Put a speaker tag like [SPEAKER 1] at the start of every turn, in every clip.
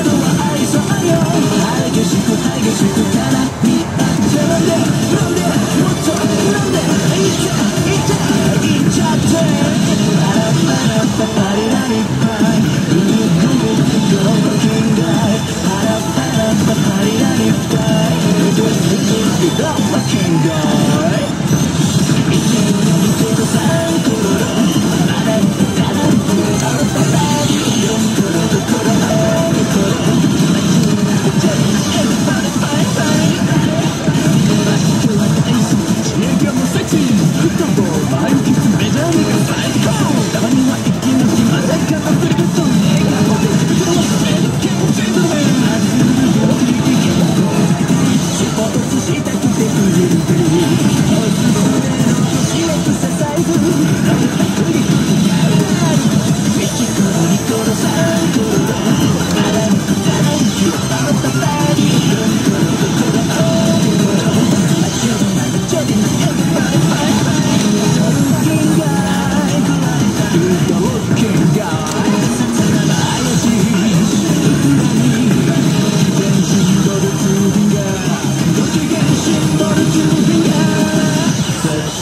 [SPEAKER 1] のは愛想よ。激しく激しく絡み acredita que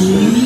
[SPEAKER 1] Sweet.